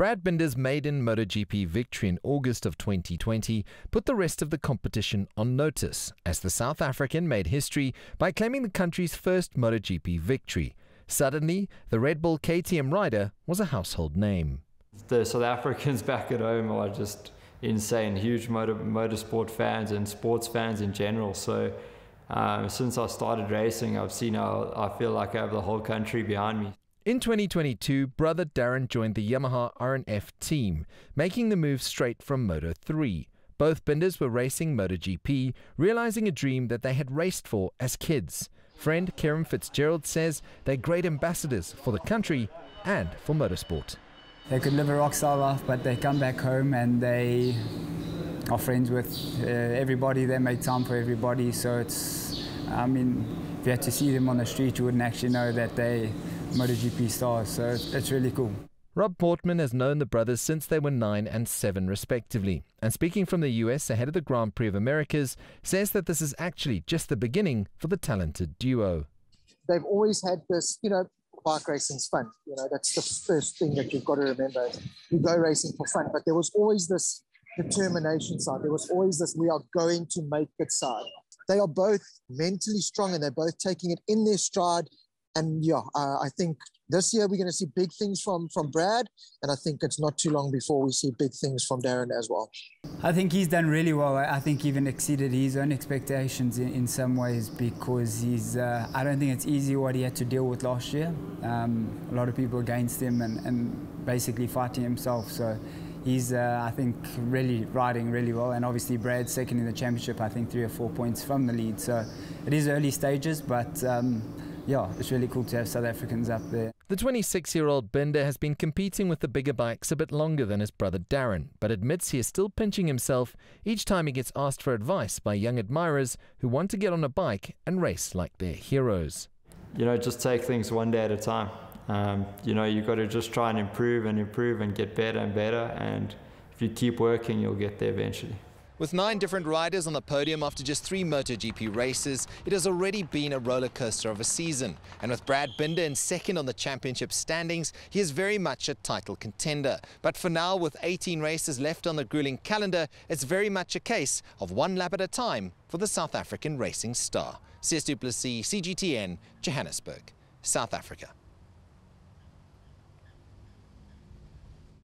Brad Binder's maiden MotoGP victory in August of 2020 put the rest of the competition on notice as the South African made history by claiming the country's first MotoGP victory. Suddenly, the Red Bull KTM rider was a household name. The South Africans back at home are just insane, huge motor, motorsport fans and sports fans in general. So um, since I started racing, I've seen how I feel like I have the whole country behind me. In 2022, brother Darryn joined the Yamaha RNF team, making the move straight from Moto 3. Both Binders were racing MotoGP, realizing a dream that they had raced for as kids. Friend Kieran Fitzgerald says they're great ambassadors for the country and for motorsport. They could live a rock star life, but they come back home and they are friends with uh, everybody. They make time for everybody. So it's, I mean, if you had to see them on the street, you wouldn't actually know that they MotoGP stars. So it's, it's really cool. Rob Portman has known the brothers since they were 9 and 7 respectively, and speaking from the US ahead of the Grand Prix of Americas, says that this is actually just the beginning for the talented duo. They've always had this, you know, bike racing's fun. You know, that's the first thing that you've got to remember. You go racing for fun, but there was always this determination side. There was always this, we are going to make it side. They are both mentally strong and they're both taking it in their stride. And yeah, uh, I think this year we're going to see big things from from Brad, and I think it's not too long before we see big things from Darryn as well. I think he's done really well. I think even exceeded his own expectations in, in some ways because he's. Uh, I don't think it's easy what he had to deal with last year. Um, a lot of people against him and, and basically fighting himself. So he's, uh, I think, really riding really well. And obviously, Brad's second in the championship, I think three or four points from the lead. So it is early stages, but um, yeah, it's really cool to have South Africans up there. The 26 year old Binder has been competing with the bigger bikes a bit longer than his brother Darryn, but admits he is still pinching himself each time he gets asked for advice by young admirers who want to get on a bike and race like their heroes. You know, just take things one day at a time. Um, you know, you've got to just try and improve and improve and get better and better. And if you keep working, you'll get there eventually. With nine different riders on the podium after just three MotoGP GP races, it has already been a roller coaster of a season. And with Brad Binder in second on the championship standings, he is very much a title contender. But for now, with 18 races left on the grueling calendar, it's very much a case of one lap at a time for the South African racing star. Sias du Plessis, CGTN, Johannesburg, South Africa.